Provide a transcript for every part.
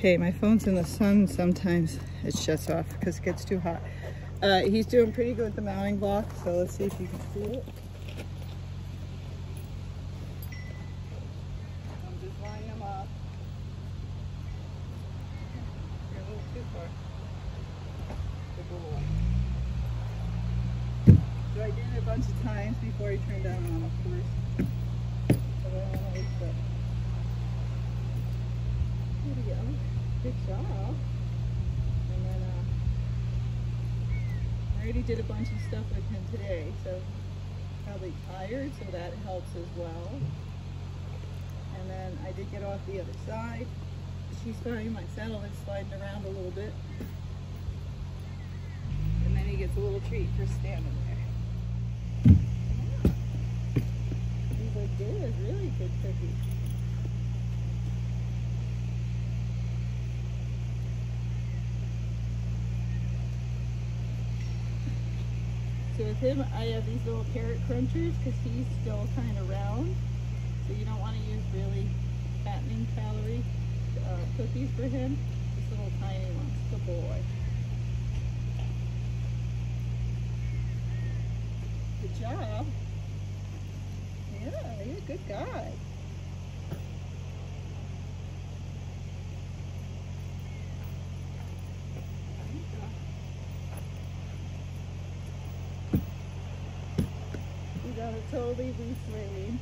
Okay, my phone's in the sun sometimes. It shuts off because it gets too hot. Uh, he's doing pretty good with the mounting block, so let's see if you can see it. I'm just lining them up. You're a little too far. So I did it a bunch of times before he turned down on, of course. It. There we go. Good job. And then uh, I already did a bunch of stuff with him today, so probably tired, so that helps as well. And then I did get off the other side. She's fine. My saddle is sliding around a little bit. And then he gets a little treat for standing there. He's like, good, really good cookie. With him, I have these little carrot crunchers because he's still kind of round. So you don't want to use really fattening calorie uh, cookies for him. Just little tiny ones. Good boy. Good job. Yeah, you're a good guy. Got a totally rein.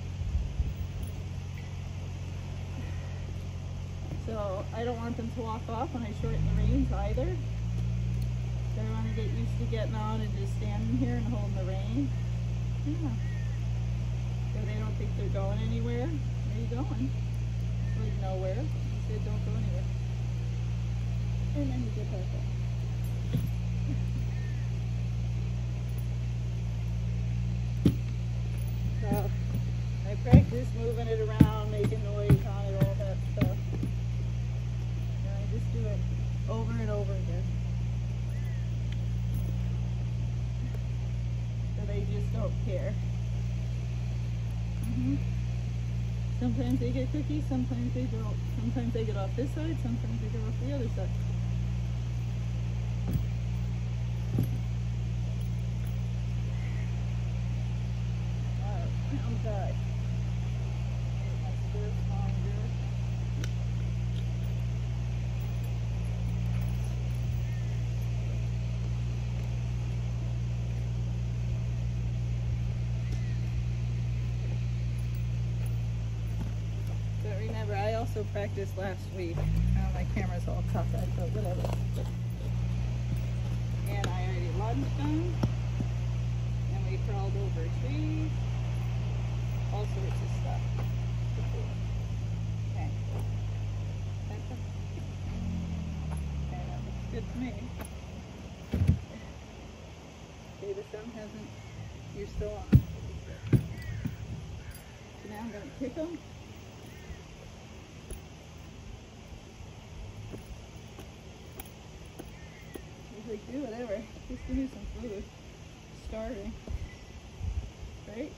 So I don't want them to walk off when I shorten the reins either. They want to get used to getting on and just standing here and holding the rein. Yeah. So they don't think they're going anywhere. Where are you going? Like nowhere. You said don't go anywhere. And then you get back up. So I practice moving it around, making noise on it, all that stuff. And I just do it over and over again. So they just don't care. hmm Sometimes they get cookies, sometimes they don't. Sometimes they get off this side, sometimes they get off the other side. Alright, I'm back. Get my skirts longer. But remember, I also practiced last week. Now my camera's all cockeyed, but whatever. And I already lunged them. And we crawled over trees. All sorts of stuff. Okay. To the sun hasn't, you're still on. So now I'm gonna kick them. Do whatever. Just give me some food. Starving. Right?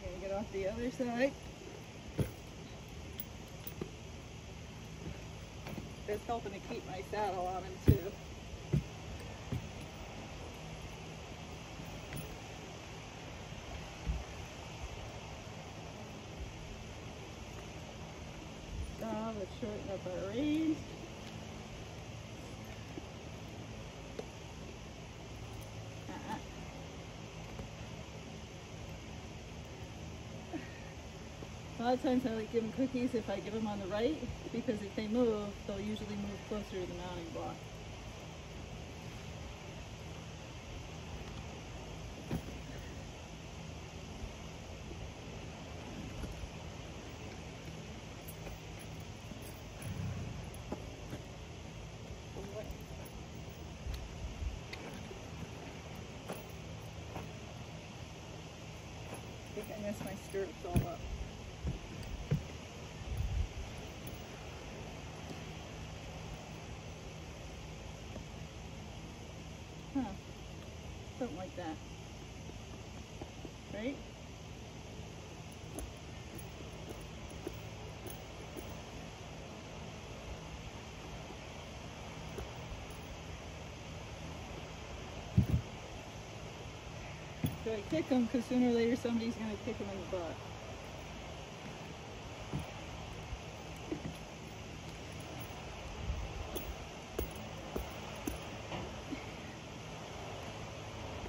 Okay, get off the other side. That's helping to keep my saddle on him too. Now let's Uh-uh. A lot of times I like give them cookies if I give them on the right because if they move, they'll usually move closer to the mounting block. I my stirrups all up. Huh. Something like that. Right? Kick him because sooner or later somebody's going to kick him in the butt.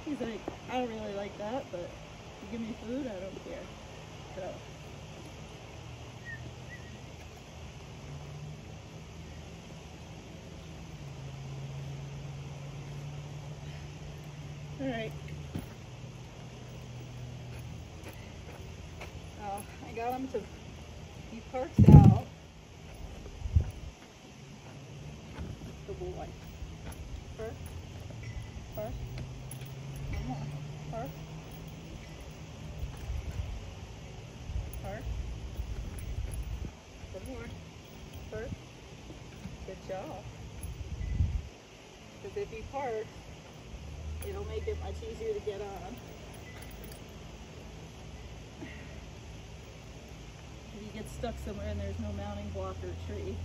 He's like, I don't really like that, but you give me food, I don't care. So. All right. Uh, Him to, he parks out. The boy. Park. Park. One more. Park. Park. One more. Park. Good job. Because if he parks, it'll make it much easier to get on. If you get stuck somewhere and there's no mounting block or tree.